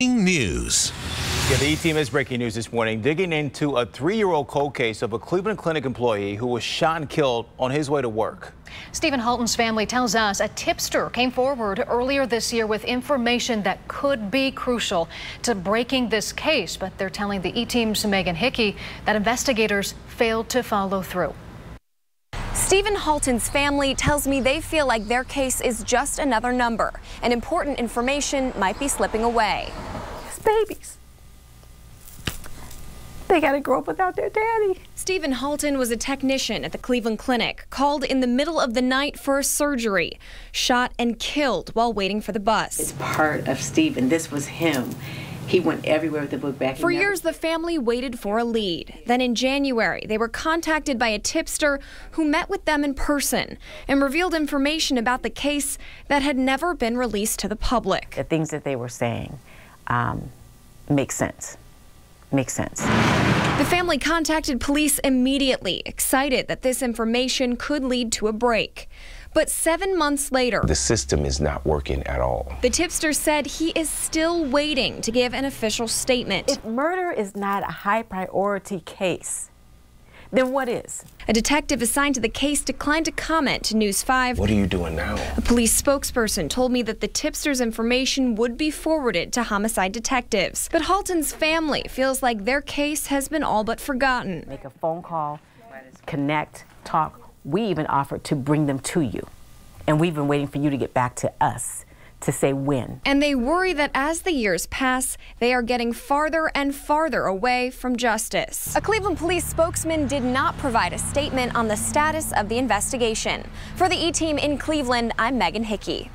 News. Yeah, the E-team is breaking news this morning, digging into a three-year-old cold case of a Cleveland Clinic employee who was shot and killed on his way to work. Stephen Halton's family tells us a tipster came forward earlier this year with information that could be crucial to breaking this case, but they're telling the E-team's Megan Hickey that investigators failed to follow through. Stephen Halton's family tells me they feel like their case is just another number and important information might be slipping away. It's babies. They got to grow up without their daddy. Stephen Halton was a technician at the Cleveland Clinic, called in the middle of the night for a surgery, shot and killed while waiting for the bus. It's part of Stephen. This was him. He went everywhere with the book bag. For years, the family waited for a lead. Then in January, they were contacted by a tipster who met with them in person and revealed information about the case that had never been released to the public. The things that they were saying um, make sense. Makes sense. The family contacted police immediately, excited that this information could lead to a break. But seven months later, the system is not working at all. The tipster said he is still waiting to give an official statement. If murder is not a high priority case, then what is? A detective assigned to the case declined to comment to News 5. What are you doing now? A police spokesperson told me that the tipster's information would be forwarded to homicide detectives. But Halton's family feels like their case has been all but forgotten. Make a phone call, connect, talk. We even offered to bring them to you. And we've been waiting for you to get back to us to say when. And they worry that as the years pass, they are getting farther and farther away from justice. A Cleveland police spokesman did not provide a statement on the status of the investigation. For the E team in Cleveland, I'm Megan Hickey.